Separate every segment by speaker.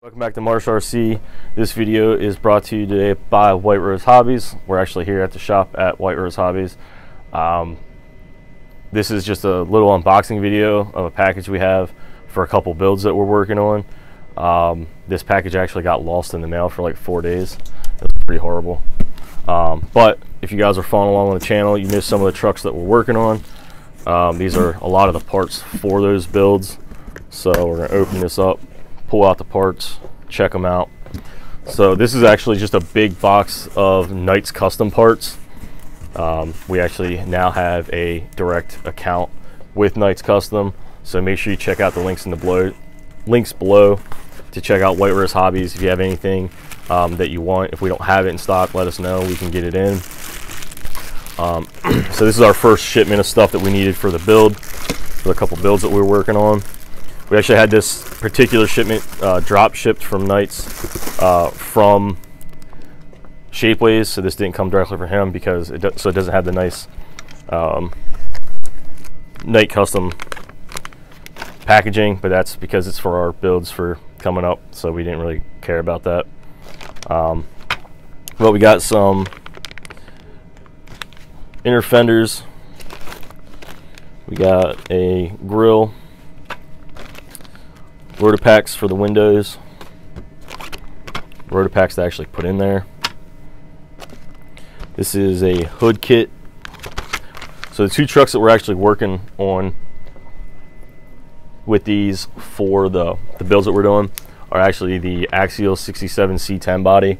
Speaker 1: Welcome back to Marsh RC. This video is brought to you today by White Rose Hobbies. We're actually here at the shop at White Rose Hobbies. Um, this is just a little unboxing video of a package we have for a couple builds that we're working on. Um, this package actually got lost in the mail for like four days. It was pretty horrible. Um, but if you guys are following along on the channel, you missed some of the trucks that we're working on. Um, these are a lot of the parts for those builds. So we're gonna open this up pull out the parts, check them out. So this is actually just a big box of Knights custom parts. Um, we actually now have a direct account with Knights Custom. So make sure you check out the links in the below, links below to check out White Rose Hobbies. If you have anything um, that you want, if we don't have it in stock, let us know. We can get it in. Um, so this is our first shipment of stuff that we needed for the build, for the couple builds that we are working on. We actually had this particular shipment uh, drop shipped from Knights uh, from Shapeways, so this didn't come directly from him because it so it doesn't have the nice um, Knight custom packaging, but that's because it's for our builds for coming up, so we didn't really care about that. Um, but we got some inner fenders. We got a grill Rotopacks for the windows. Rotopacks to actually put in there. This is a hood kit. So the two trucks that we're actually working on with these for the, the builds that we're doing are actually the Axial 67 C10 body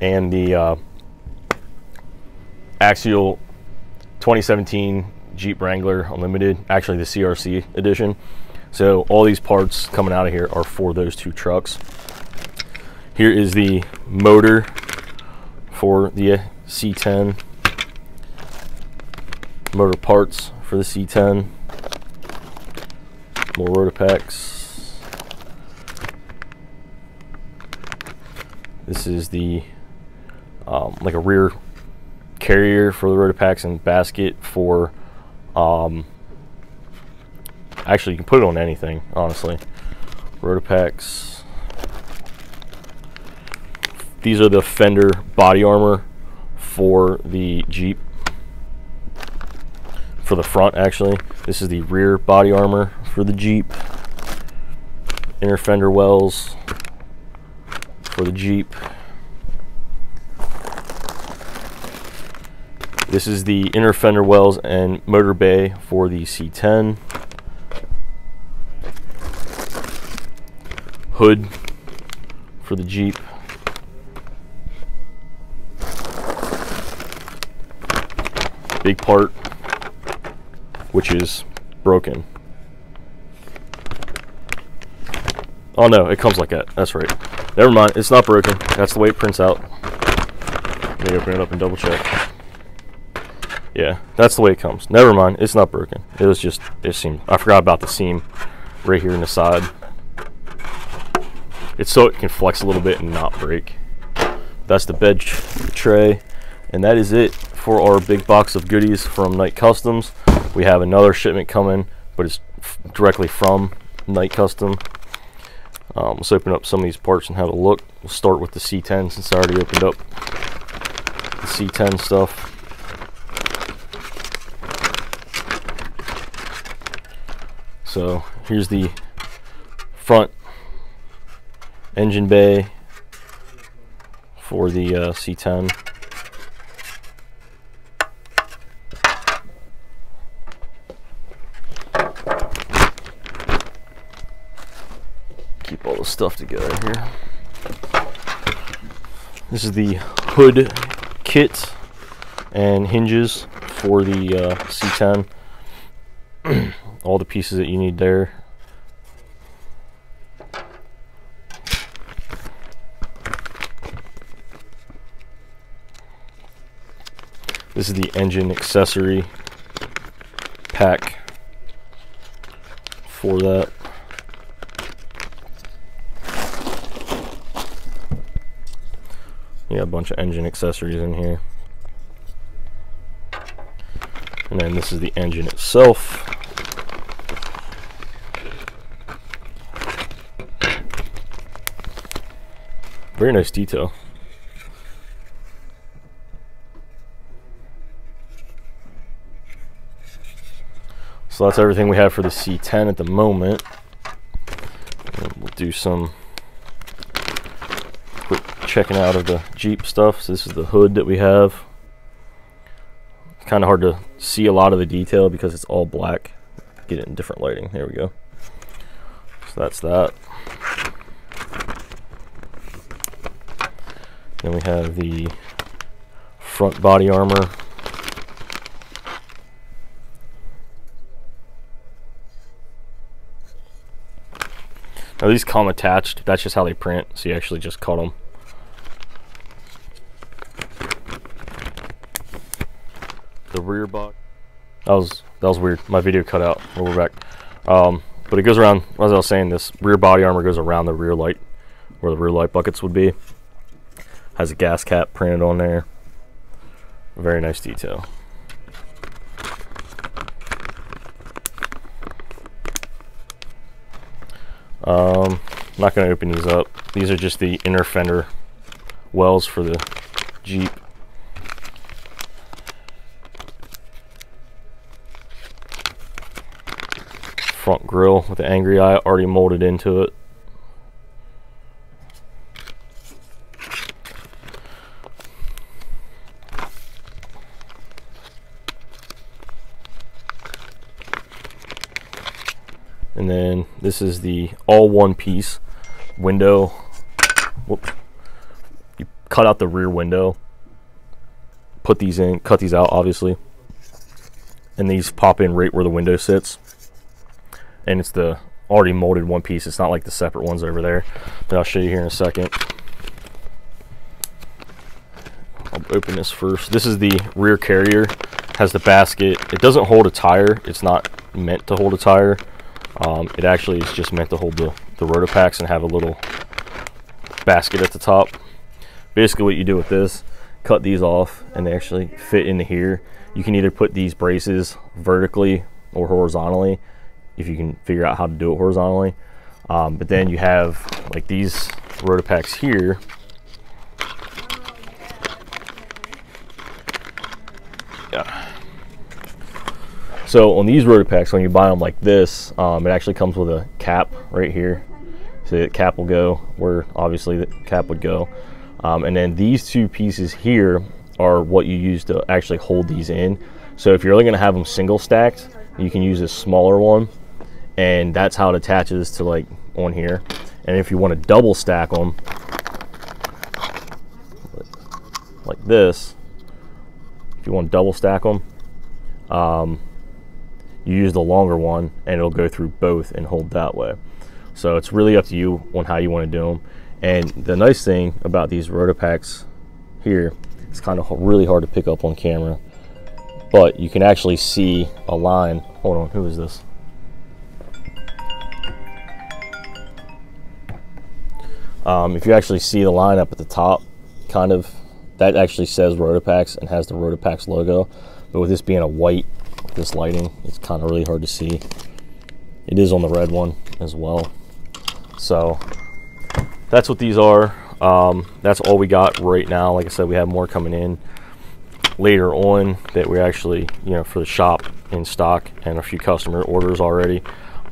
Speaker 1: and the uh, Axial 2017 Jeep Wrangler Unlimited, actually the CRC edition. So all these parts coming out of here are for those two trucks. Here is the motor for the C10. Motor parts for the C10. More Rotopacks. This is the um, like a rear carrier for the Rotopacks and basket for um, actually, you can put it on anything, honestly. Rotopacks. These are the fender body armor for the Jeep. For the front, actually. This is the rear body armor for the Jeep. Inner fender wells for the Jeep. This is the inner fender wells and motor bay for the C10. Hood for the Jeep. Big part, which is broken. Oh no, it comes like that. That's right. Never mind, it's not broken. That's the way it prints out. Let me open it up and double check. Yeah, that's the way it comes. Never mind, it's not broken. It was just, it seemed, I forgot about the seam right here in the side. It's so it can flex a little bit and not break. That's the bed tray. And that is it for our big box of goodies from Knight Customs. We have another shipment coming, but it's directly from Knight Custom. Um, let's open up some of these parts and have a look. We'll start with the C10 since I already opened up the C10 stuff. So here's the front engine bay for the uh, C10. Keep all the stuff together here. This is the hood kit and hinges for the uh, C10 all the pieces that you need there. This is the engine accessory pack for that. Yeah, a bunch of engine accessories in here. And then this is the engine itself. Very nice detail. So that's everything we have for the C10 at the moment. And we'll do some quick checking out of the Jeep stuff. So this is the hood that we have. It's kind of hard to see a lot of the detail because it's all black. Get it in different lighting. There we go. So that's that. Then we have the front body armor Now these come attached. That's just how they print. So you actually just cut them. The rear box. That was that was weird. My video cut out. We're back. Um, but it goes around. As I was saying, this rear body armor goes around the rear light, where the rear light buckets would be. Has a gas cap printed on there. Very nice detail. Um, not going to open these up. These are just the inner fender wells for the Jeep. Front grill with the angry eye already molded into it. And then this is the all one piece window. You cut out the rear window. Put these in cut these out obviously. And these pop in right where the window sits. And it's the already molded one piece. It's not like the separate ones over there. That I'll show you here in a second. I'll open this first. This is the rear carrier. Has the basket. It doesn't hold a tire. It's not meant to hold a tire um, it actually is just meant to hold the, the Rotopacks and have a little basket at the top. Basically what you do with this, cut these off and they actually fit into here. You can either put these braces vertically or horizontally if you can figure out how to do it horizontally. Um, but then you have like these Rotopacks here yeah so on these Rotopacks, when you buy them like this, um, it actually comes with a cap right here. So the cap will go where obviously the cap would go. Um, and then these two pieces here are what you use to actually hold these in. So if you're only gonna have them single stacked, you can use a smaller one and that's how it attaches to like on here. And if you want to double stack them like this, if you want to double stack them, um, you use the longer one and it'll go through both and hold that way. So it's really up to you on how you want to do them. And the nice thing about these Rotopacks here, it's kind of really hard to pick up on camera, but you can actually see a line. Hold on, who is this? Um, if you actually see the line up at the top, kind of, that actually says Rotopacks and has the Rotopacks logo. But with this being a white this lighting. It's kind of really hard to see. It is on the red one as well. So that's what these are. Um, that's all we got right now. Like I said, we have more coming in later on that we're actually, you know, for the shop in stock and a few customer orders already.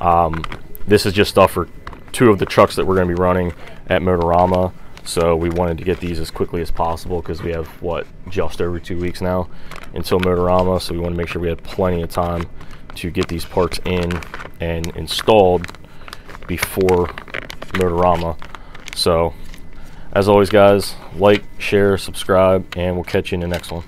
Speaker 1: Um, this is just stuff for two of the trucks that we're going to be running at Motorama. So we wanted to get these as quickly as possible because we have, what, just over two weeks now until Motorama. So we want to make sure we had plenty of time to get these parts in and installed before Motorama. So as always, guys, like, share, subscribe, and we'll catch you in the next one.